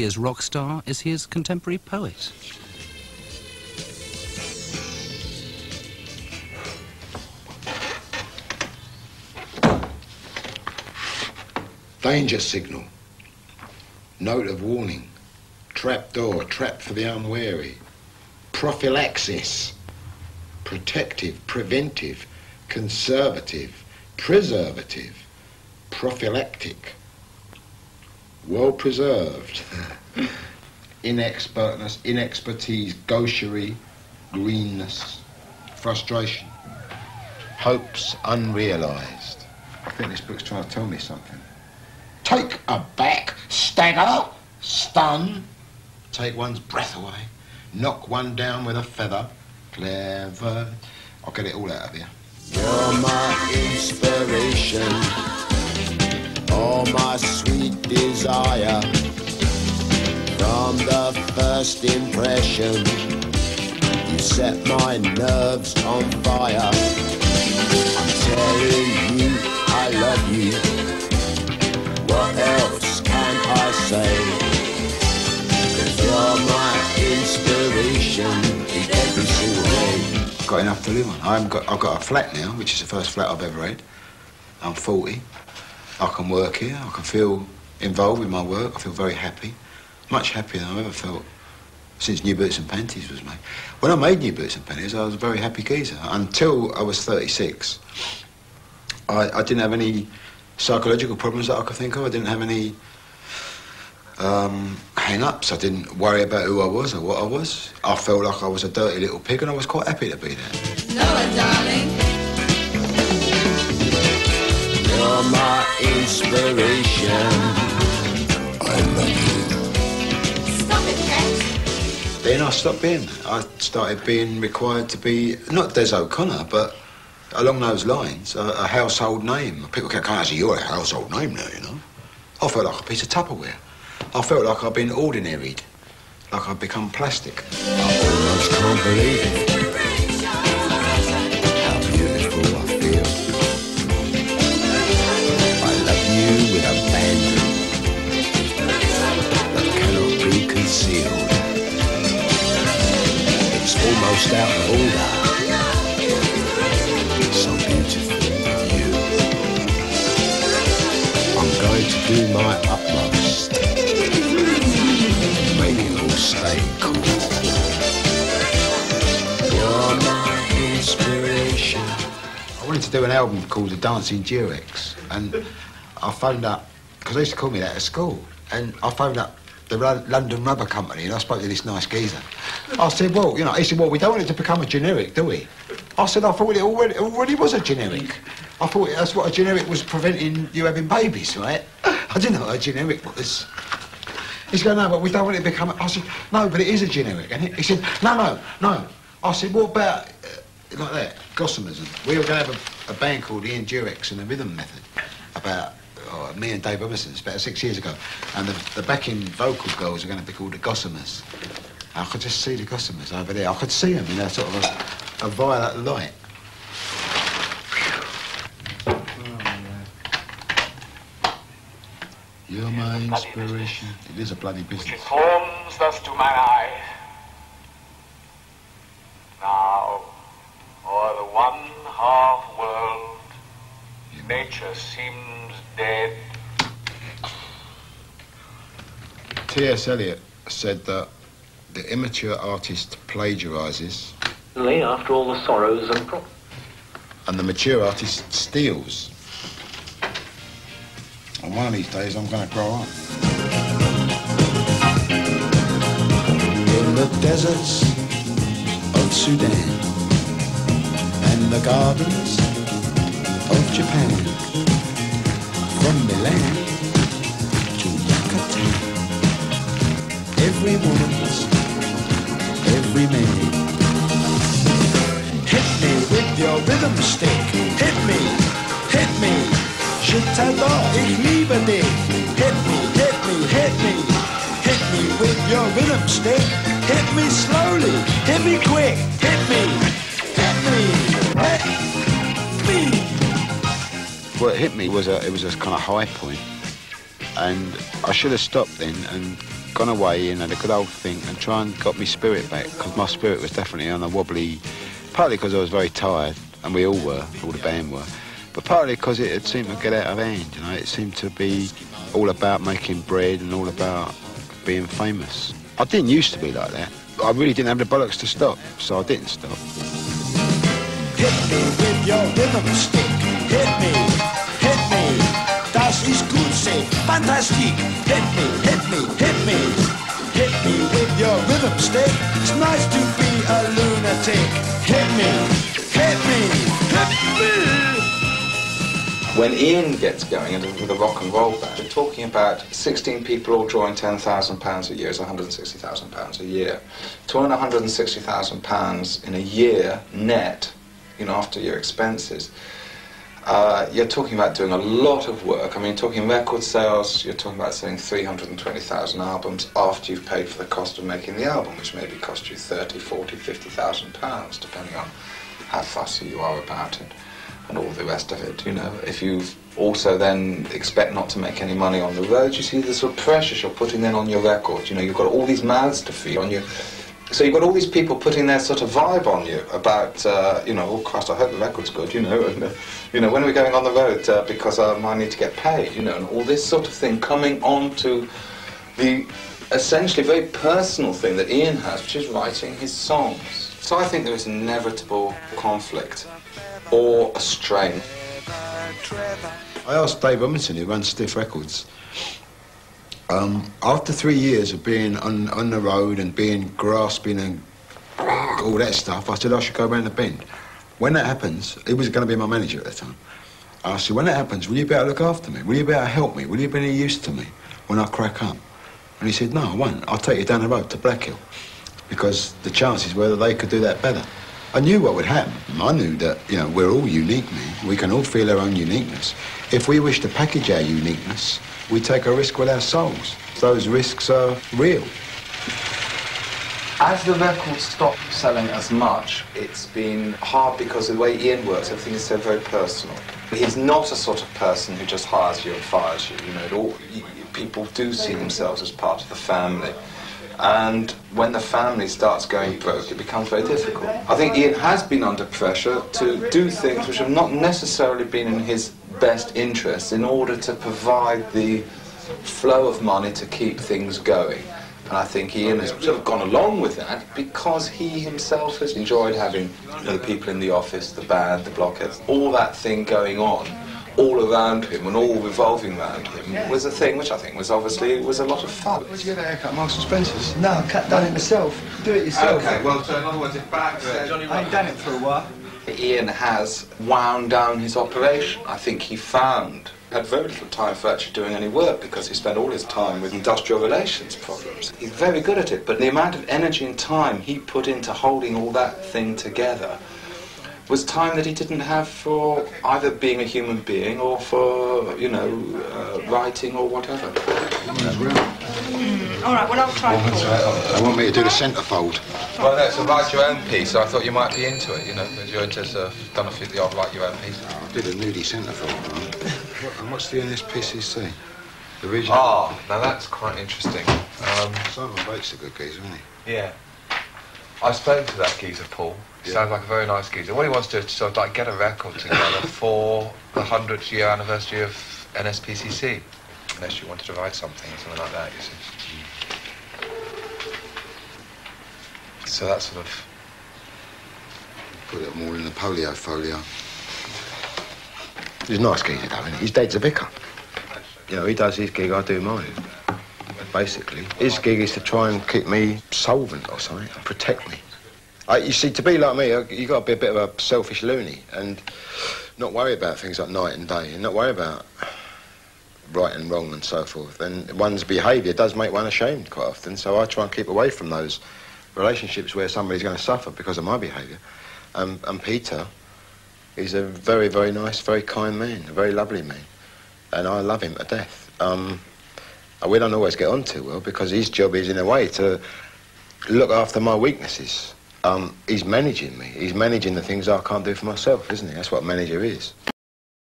as rock star is contemporary poet. Danger signal. Note of warning. Trap door, trap for the unwary. Prophylaxis. Protective, preventive, conservative, preservative, prophylactic. Well preserved. Inexpertness, inexpertise, gaucherie, greenness, frustration. Hopes unrealised. I think this book's trying to tell me something. Take a back, stagger, stun, take one's breath away, knock one down with a feather. Clever. I'll get it all out of you. You're my inspiration, all my sweet desire. From the first impression, you set my nerves on fire. I'm telling you, I love you. What else can I say? Cause you're my inspiration in every single way. Got enough to live on. I've got, I've got a flat now, which is the first flat I've ever had. I'm 40. I can work here. I can feel involved with my work. I feel very happy. Much happier than I've ever felt since New Boots and Panties was made. When I made New Boots and Panties, I was a very happy geezer. Until I was 36, I, I didn't have any psychological problems that I could think of. I didn't have any um, hang-ups. I didn't worry about who I was or what I was. I felt like I was a dirty little pig and I was quite happy to be there. Noah, darling. You're my inspiration. I love you. Stop it, Cat. Then I stopped being. I started being required to be, not Des O'Connor, but along those lines, a, a household name. People can't say, you're a household name now, you know. I felt like a piece of Tupperware. I felt like I'd been ordinaried, like I'd become plastic. I almost can't believe it. Out of. So beautiful, you. I'm going to do my utmost. Make it all stay cool. You're my inspiration. I wanted to do an album called The Dancing Durex, and I phoned up, because they used to call me that at school, and I phoned up the London Rubber Company, and I spoke to this nice geezer. I said, well, you know, he said, well, we don't want it to become a generic, do we? I said, I thought it already, already was a generic. I thought that's what a generic was preventing you having babies, right? I didn't know what a generic was. He's going, no, but we don't want it to become... I said, no, but it is a generic, isn't it? He said, no, no, no. I said, what about, uh, like that, Gossamers? And we were going to have a, a band called Ian Durex and the Rhythm Method about, oh, me and Dave it's about six years ago. And the, the backing vocal girls are going to be called the Gossamers. I could just see the Gossamers over there. I could see them in a sort of a, a violet light. You're my inspiration. It is a bloody business. informs thus to my eye. Now, o'er the one half world, nature seems dead. T.S. Eliot said that the immature artist plagiarizes Lay after all the sorrows and pro- and the mature artist steals. And one of these days I'm going to grow up. in the deserts of Sudan and the gardens of Japan. From Milan to Yucatan, every woman's, every man. Hit me with your rhythm stick. Hit me, hit me. Je t'adore, ich liebe dich. Hit me, hit me, hit me. Hit me with your rhythm stick. Hit me slowly, hit me quick. Hit me, hit me, hit me. Well, it hit me was a it was a kind of high point, and I should have stopped then and gone away and had a good old think and try and got my spirit back because my spirit was definitely on a wobbly, partly because I was very tired and we all were, all the band were, but partly because it had seemed to get out of hand, you know, it seemed to be all about making bread and all about being famous. I didn't used to be like that. I really didn't have the bollocks to stop, so I didn't stop. Hit me with your rhythm stick. Hit me, hit me. Das ist gut, fantastic. Hit me, hit me, hit me. Hit me with your rhythm stick. It's nice to be a lunatic. Hit me, hit me, hit me. When Ian gets going and with a rock and roll band, we're talking about 16 people all drawing £10,000 a year is £160,000 a year. To earn £160,000 in a year net, you know, after your expenses, uh, you're talking about doing a lot of work. I mean, talking record sales, you're talking about selling 320,000 albums after you've paid for the cost of making the album, which maybe cost you 30, 40, 50,000 pounds, depending on how fussy you are about it and all the rest of it. You know, if you also then expect not to make any money on the road, you see the sort of pressures you're putting then on your record. You know, you've got all these mouths to feed on you. So you've got all these people putting their sort of vibe on you about, uh, you know, oh Christ, I hope the record's good, you know, and, uh, you know, when are we going on the road uh, because um, I need to get paid, you know, and all this sort of thing coming on to the essentially very personal thing that Ian has, which is writing his songs. So I think there is inevitable conflict or a strain. I asked Dave Robinson, who runs Stiff Records, um, after three years of being on, on the road and being grasping and all that stuff, I said I should go around the bend. When that happens, he was going to be my manager at the time. I said, when that happens, will you be able to look after me? Will you be able to help me? Will you be any use to me when I crack up? And he said, no, I won't. I'll take you down the road to Black Hill because the chances were that they could do that better. I knew what would happen. I knew that, you know, we're all unique, man. We can all feel our own uniqueness. If we wish to package our uniqueness, we take a risk with our souls. Those risks are real. As the records stop selling as much, it's been hard because of the way Ian works, everything is so very personal. He's not a sort of person who just hires you and fires you. You know, all, people do see themselves as part of the family. And when the family starts going broke, it becomes very difficult. I think Ian has been under pressure to do things which have not necessarily been in his best interests in order to provide the flow of money to keep things going. And I think Ian has sort of gone along with that because he himself has enjoyed having you know, the people in the office, the band, the blockheads, all that thing going on all around him and all revolving around him was a thing which I think was obviously was a lot of fun. Where'd you get that haircut, Marks and Spencer's? No, I cut done it myself. Do it yourself. Okay, well, so in other words, if back I ain't done it for a while. Ian has wound down his operation. I think he found had very little time for actually doing any work because he spent all his time with industrial relations problems. He's very good at it, but the amount of energy and time he put into holding all that thing together was time that he didn't have for either being a human being or for, you know, uh, writing or whatever. All right, well, I'll try Paul. They want me to do the centrefold. Well, no, so write your own piece, I thought you might be into it, you know, because you're into uh, done a few of the odd write your own piece. I did a nudie centrefold, right? What- And what's the in this PCC? The original. Ah, now that's quite interesting. Um, Simon Bates a good geezer, isn't he? Yeah. I spoke to that geezer, Paul. He Yeah. sounds like a very nice geezer. What he wants to do is to sort of like get a record together for the 100th year anniversary of NSPCC. Unless you wanted to write something, or something like that, you see. So that's sort of... Put it all in the polio folio. He's a nice geezer, though, isn't he? His dad's a vicar. You know, he does his gig, I do mine. Basically. His gig is to try and keep me solvent or something, and protect me. I, you see, to be like me, you've got to be a bit of a selfish loony and not worry about things like night and day and not worry about right and wrong and so forth. And one's behaviour does make one ashamed quite often, so I try and keep away from those relationships where somebody's going to suffer because of my behaviour. Um, and Peter is a very, very nice, very kind man, a very lovely man. And I love him to death. Um, we don't always get on too well because his job is, in a way, to look after my weaknesses. Um, he's managing me. He's managing the things I can't do for myself, isn't he? That's what a manager is.